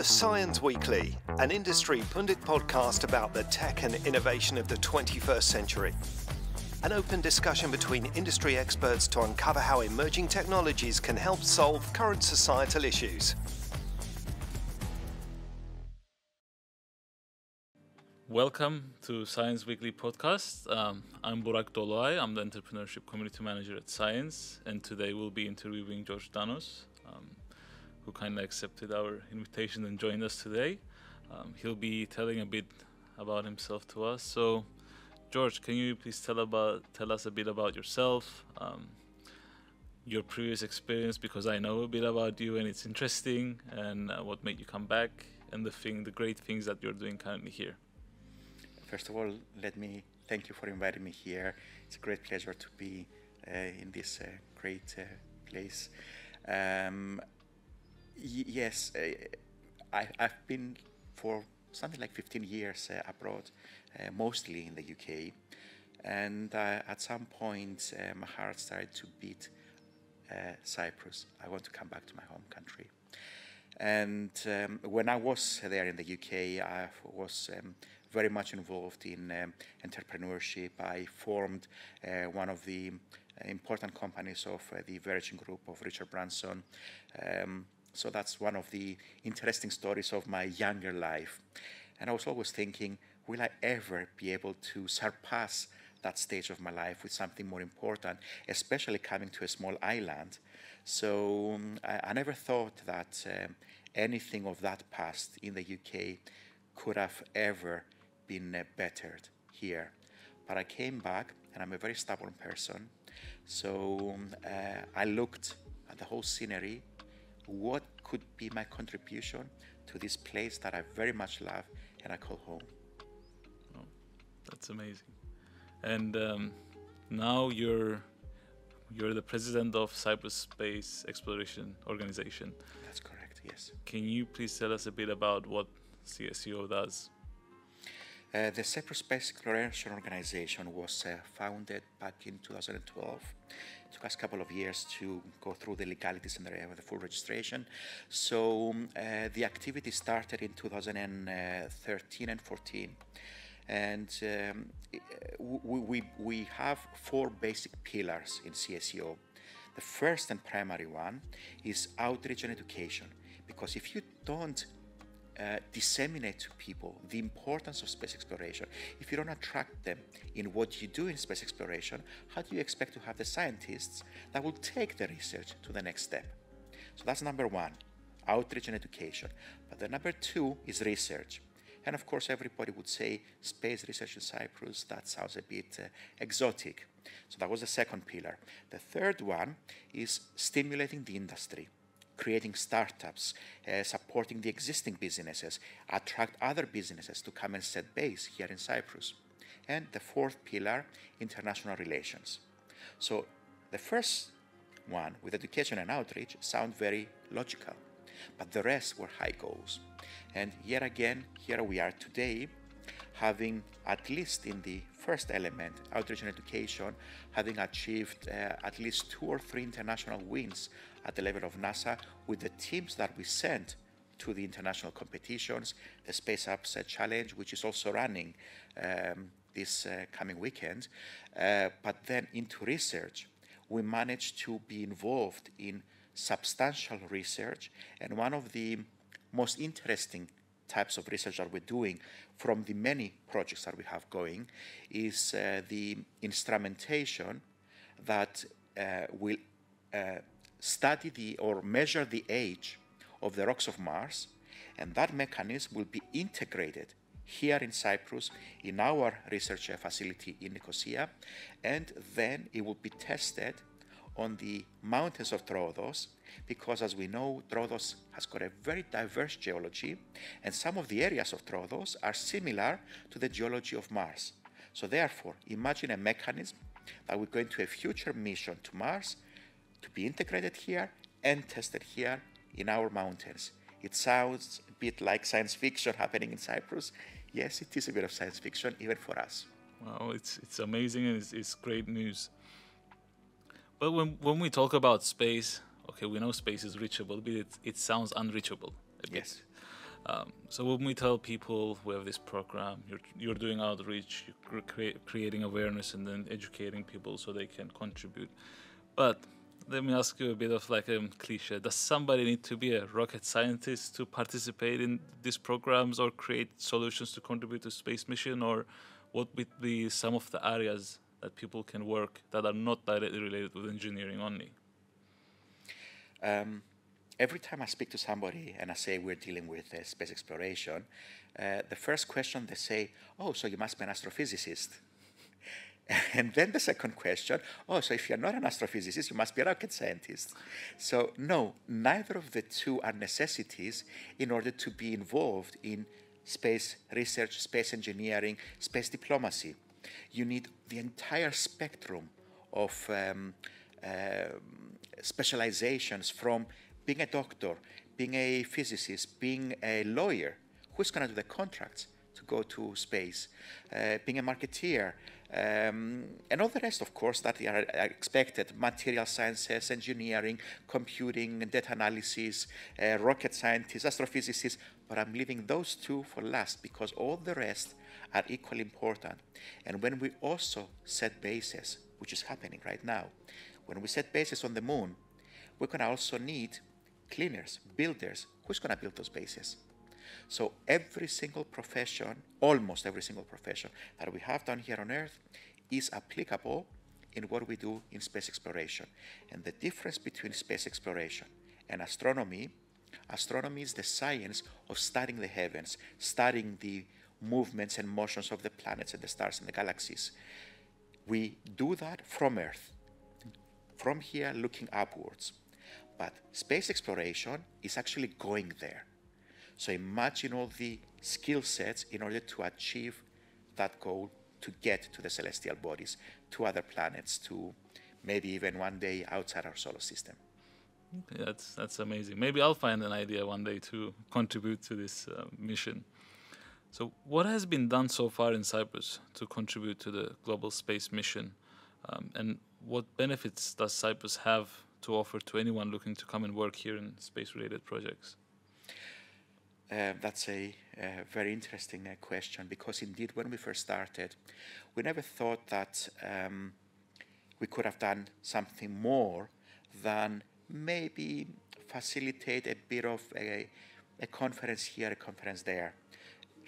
The CYENS Weekly, an industry pundit podcast about the tech and innovation of the 21st century. An open discussion between industry experts to uncover how emerging technologies can help solve current societal issues. Welcome to CYENS Weekly podcast. Um, I'm Burak Dolay. I'm the entrepreneurship community manager at CYENS, and today we'll be interviewing George Danos, um, who kindly accepted our invitation and joined us today. Um, he'll be telling a bit about himself to us. So, George, can you please tell about tell us a bit about yourself, um, your previous experience, because I know a bit about you and it's interesting, and uh, what made you come back, and the thing, the great things that you're doing currently here. First of all, let me thank you for inviting me here. It's a great pleasure to be uh, in this uh, great uh, place. Um, yes, uh, I, have been for something like 15 years uh, abroad, uh, mostly in the UK. And at some point, my heart started to beat Cyprus. I want to come back to my home country. And um, when I was there in the UK, I was um, very much involved in um, entrepreneurship. I formed uh, one of the important companies of uh, the Virgin Group of Richard Branson. Um, so that's one of the interesting stories of my younger life. And I was always thinking, will I ever be able to surpass that stage of my life with something more important, especially coming to a small island? So um, I, I, never thought that um, anything of that past in the UK could have ever been uh, bettered here. But I came back, and I'm a very stubborn person. So um, uh, I looked at the whole scenery. What could be my contribution to this place that I very much love and I call home? Oh, that's amazing. And um, now you're you're the president of Cyprus Space Exploration Organization. That's correct. Yes. Can you please tell us a bit about what CSEO does? Uh, the Space Exploration Organization was uh, founded back in 2012. It took us a couple of years to go through the legalities and the, uh, the full registration. So um, uh, the activity started in 2013 and 14. And um, we, we, we have four basic pillars in CSEO. The first and primary one is outreach and education. Because if you don't uh, disseminate to people the importance of space exploration. If you don't attract them in what you do in space exploration, how do you expect to have the scientists that will take the research to the next step? So that's number one outreach and education. But the number two is research. And of course, everybody would say space research in Cyprus, that sounds a bit uh, exotic. So that was the second pillar. The third one is stimulating the industry creating startups, uh, supporting the existing businesses, attract other businesses to come and set base here in Cyprus. And the fourth pillar, international relations. So the first one with education and outreach sound very logical, but the rest were high goals. And yet again, here we are today, having at least in the first element, outreach and education, having achieved uh, at least two or three international wins at the level of NASA with the teams that we sent to the international competitions, the Space Apps uh, Challenge, which is also running um, this uh, coming weekend. Uh, but then into research, we managed to be involved in substantial research, and one of the most interesting types of research that we're doing from the many projects that we have going is uh, the instrumentation that uh, will uh, study the or measure the age of the rocks of Mars, and that mechanism will be integrated here in Cyprus in our research facility in Nicosia, and then it will be tested on the mountains of Troodos because, as we know, Troodos has got a very diverse geology, and some of the areas of Troodos are similar to the geology of Mars. So, therefore, imagine a mechanism that we're going to a future mission to Mars to be integrated here and tested here in our mountains. It sounds a bit like science fiction happening in Cyprus. Yes, it is a bit of science fiction, even for us. Wow, it's, it's amazing and it's, it's great news. But when, when we talk about space, okay, we know space is reachable, but it, it sounds unreachable. Yes. Um, so when we tell people we have this program, you're, you're doing outreach, you're cre- creating awareness, and then educating people so they can contribute. But let me ask you a bit of like a cliche. Does somebody need to be a rocket scientist to participate in these programs or create solutions to contribute to space mission? Or what would be some of the areas that people can work that are not directly related with engineering only? Um, every time I speak to somebody and I say we're dealing with uh, space exploration, uh, the first question they say, "Oh, so you must be an astrophysicist." And then the second question, oh, so if you're not an astrophysicist, you must be a rocket scientist. So, no, neither of the two are necessities in order to be involved in space research, space engineering, space diplomacy. You need the entire spectrum of um, uh, specializations from being a doctor, being a physicist, being a lawyer. Who's going to do the contracts to go to space? Uh, being a marketeer, um, and all the rest, of course, that are, expected material sciences, engineering, computing, data analysis, uh, rocket scientists, astrophysicists. But I'm leaving those two for last because all the rest are equally important. And when we also set bases, which is happening right now, when we set bases on the moon, we're going to also need cleaners, builders. Who's going to build those bases? So every single profession, almost every single profession that we have done here on Earth is applicable in what we do in space exploration. And the difference between space exploration and astronomy, astronomy is the science of studying the heavens, studying the movements and motions of the planets and the stars and the galaxies. We do that from Earth, from here looking upwards. But space exploration is actually going there. So imagine all the skill sets in order to achieve that goal to get to the celestial bodies, to other planets, to maybe even one day outside our solar system. That's that's amazing. Maybe I'll find an idea one day to contribute to this uh, mission. So, what has been done so far in Cyprus to contribute to the global space mission, um, and what benefits does Cyprus have to offer to anyone looking to come and work here in space-related projects? Uh, that's a, a, very interesting uh, question because indeed, when we first started, we never thought that um, we could have done something more than maybe facilitate a bit of a, a conference here, a conference there,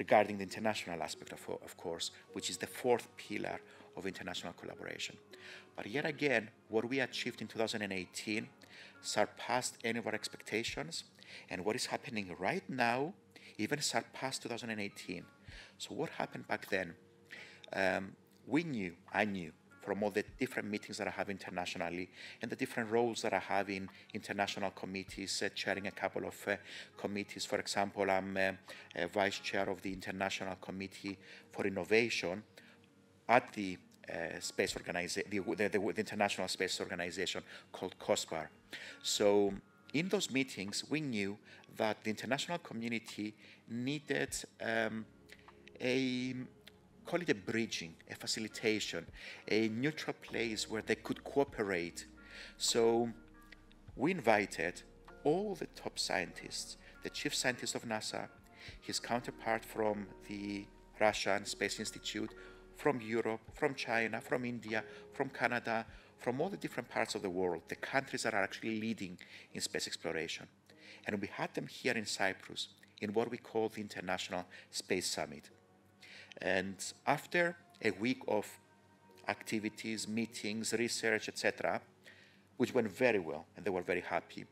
regarding the international aspect, of, of course, which is the fourth pillar of international collaboration. But yet again, what we achieved in 2018 surpassed any of our expectations and what is happening right now even surpassed 2018. So what happened back then? Um, we knew, I knew, from all the different meetings that I have internationally and the different roles that I have in international committees, uh, chairing a couple of uh, committees. For example, I'm uh, vice chair of the International Committee for Innovation at the uh, space organization, the, the, the, the, International Space Organization called COSPAR. So in those meetings, we knew that the international community needed um, a call it a bridging, a facilitation, a neutral place where they could cooperate. So we invited all the top scientists, the chief scientist of NASA, his counterpart from the Russian Space Institute, from Europe, from China, from India, from Canada, from all the different parts of the world, the countries that are actually leading in space exploration. And we had them here in Cyprus in what we call the International Space Summit. And after a week of activities, meetings, research, etc., which went very well, and they were very happy,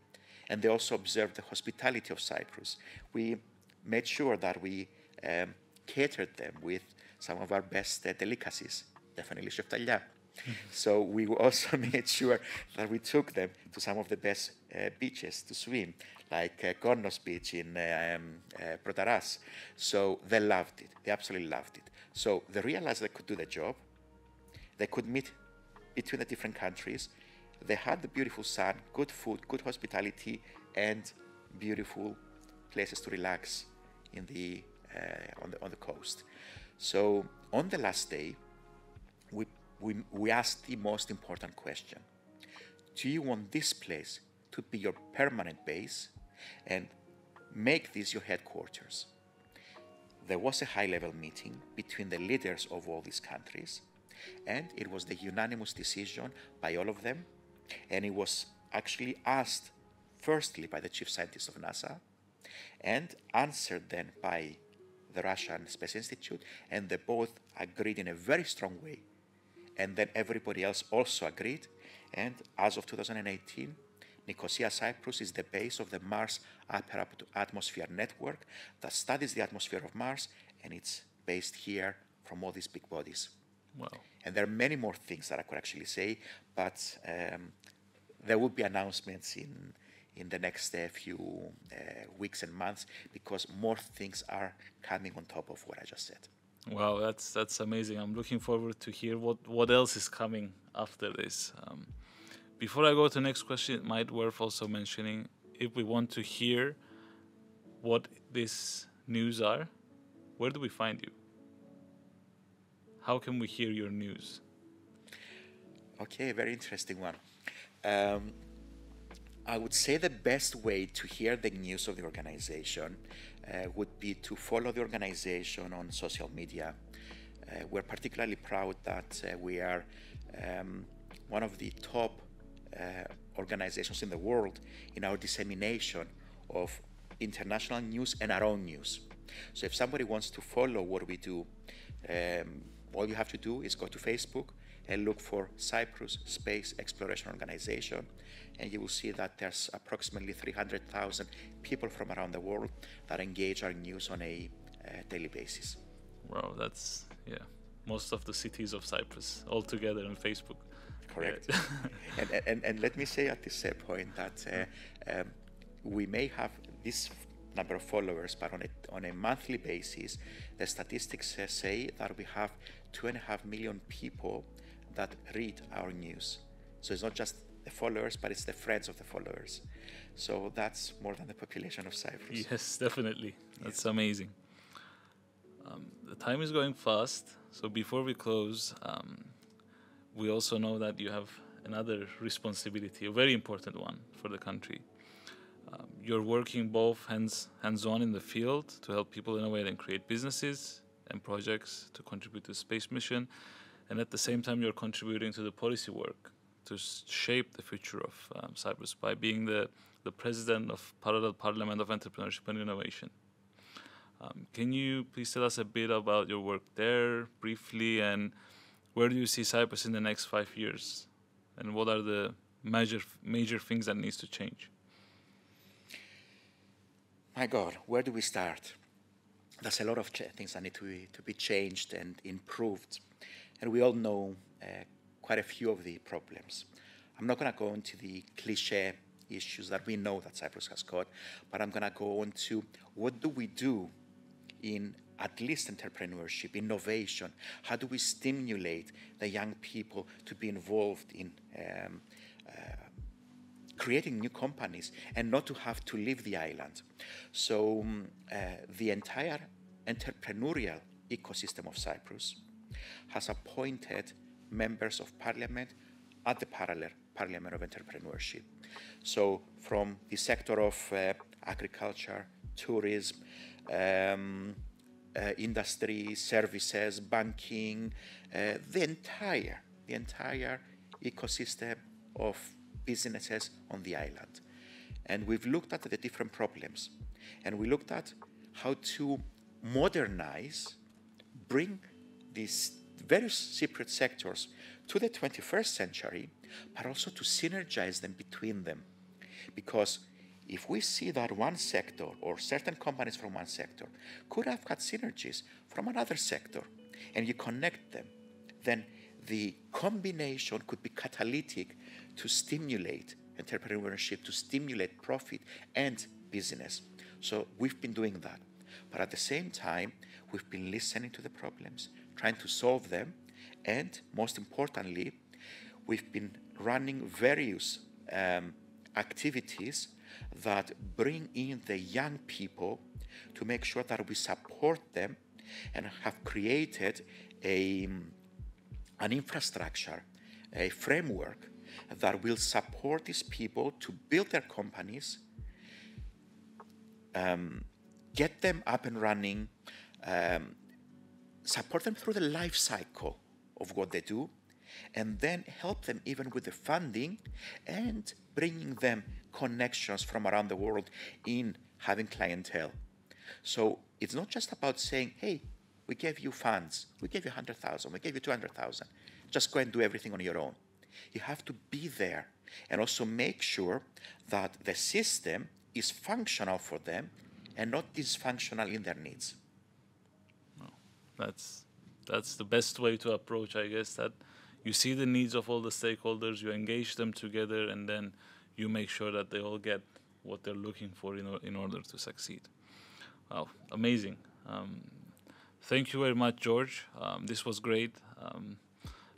and they also observed the hospitality of Cyprus. We made sure that we um, catered them with some of our best uh, delicacies, definitely cheftalia. so we also made sure that we took them to some of the best uh, beaches to swim, like uh, Beach in uh, um, uh, Protaras. So they loved it. They absolutely loved it. So they realized they could do the job. They could meet between the different countries. They had the beautiful sun, good food, good hospitality, and beautiful places to relax in the, uh, on, the, on the coast. So on the last day, we, we, we asked the most important question Do you want this place to be your permanent base? And make this your headquarters. There was a high level meeting between the leaders of all these countries, and it was the unanimous decision by all of them, and it was actually asked firstly by the chief scientist of NASA and answered then by the Russian Space Institute, and they both agreed in a very strong way. And then everybody else also agreed. And as of 2018, Nicosia, Cyprus is the base of the Mars Upper Atmosphere Network that studies the atmosphere of Mars, and it's based here from all these big bodies. Wow. And there are many more things that I could actually say, but um, there will be announcements in in the next uh, few uh, weeks and months because more things are coming on top of what I just said. Wow, that's that's amazing. I'm looking forward to hear what what else is coming after this. Um, before I go to the next question, it might worth also mentioning if we want to hear what these news are, where do we find you? How can we hear your news? Okay, very interesting one. Um, I would say the best way to hear the news of the organization uh, would be to follow the organization on social media. Uh, we're particularly proud that uh, we are um, one of the top organizations in the world in our dissemination of international news and our own news. So if somebody wants to follow what we do, um, all you have to do is go to Facebook and look for Cyprus Space Exploration Organization and you will see that there's approximately 300,000 people from around the world that engage our news on a uh, daily basis. Wow, that's yeah, most of the cities of Cyprus all together on Facebook. Correct. Yeah. and, and, and let me say at this point that uh, um, we may have this number of followers, but on a, on a monthly basis, the statistics uh, say that we have two and a half million people that read our news. So it's not just the followers, but it's the friends of the followers. So that's more than the population of Cyprus. Yes, definitely. That's yes. amazing. Um, the time is going fast. So before we close, um, we also know that you have another responsibility, a very important one for the country. Um, you're working both hands hands-on in the field to help people innovate and create businesses and projects to contribute to the space mission, and at the same time you're contributing to the policy work to shape the future of um, Cyprus by being the, the president of Parallel Parliament of Entrepreneurship and Innovation. Um, can you please tell us a bit about your work there briefly and where do you see Cyprus in the next five years and what are the major major things that needs to change? My God, where do we start? There's a lot of things that need to be, to be changed and improved, and we all know uh, quite a few of the problems. I'm not going to go into the cliche issues that we know that Cyprus has got, but I'm going to go into what do we do in at least entrepreneurship, innovation? How do we stimulate the young people to be involved in um, uh, creating new companies and not to have to leave the island? So, um, uh, the entire entrepreneurial ecosystem of Cyprus has appointed members of parliament at the parallel Parliament of Entrepreneurship. So, from the sector of uh, agriculture, tourism, um, uh, industry, services, banking, uh, the entire, the entire ecosystem of businesses on the island. And we've looked at the different problems, and we looked at how to modernize, bring these various separate sectors to the 21st century, but also to synergize them between them. Because if we see that one sector or certain companies from one sector could have had synergies from another sector and you connect them, then the combination could be catalytic to stimulate entrepreneurship, to stimulate profit and business. So we've been doing that. But at the same time, we've been listening to the problems, trying to solve them, and most importantly, we've been running various um, activities that bring in the young people to make sure that we support them and have created a, an infrastructure, a framework that will support these people to build their companies, um, get them up and running, um, support them through the life cycle of what they do, and then help them even with the funding and bringing them connections from around the world in having clientele. So it's not just about saying, hey, we gave you funds, we gave you 100,000, we gave you 200,000. Just go and do everything on your own. You have to be there and also make sure that the system is functional for them and not dysfunctional in their needs. that's that's the best way to approach, I guess. That you see the needs of all the stakeholders, you engage them together, and then you make sure that they all get what they're looking for in, in order to succeed. Wow, amazing. Um, thank you very much, George. Um, this was great. Um,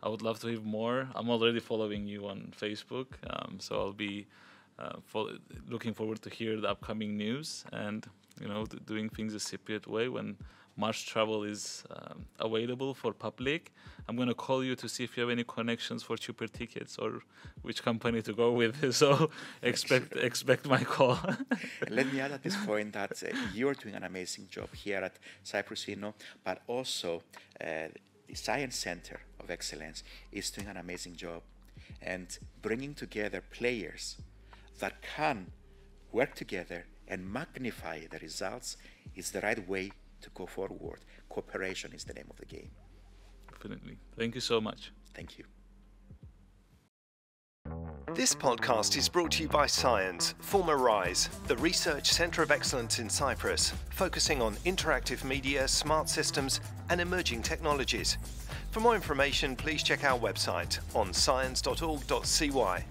I would love to hear more. I'm already following you on Facebook, um, so I'll be uh, looking forward to hear the upcoming news and you know doing things a Cypriot way when Mars travel is um, available for public. I'm going to call you to see if you have any connections for cheaper tickets or which company to go with. So expect expect my call. Let me add at this point that uh, you're doing an amazing job here at Cyprus Inno, but also uh, the CYENS Center of Excellence is doing an amazing job and bringing together players that can work together and magnify the results is the right way to go forward. Cooperation is the name of the game. Definitely. Thank you so much. Thank you. This podcast is brought to you by CYENS, former RISE, the Research Centre of Excellence in Cyprus, focusing on interactive media, smart systems, and emerging technologies. For more information, please check our website on cyens.org.cy.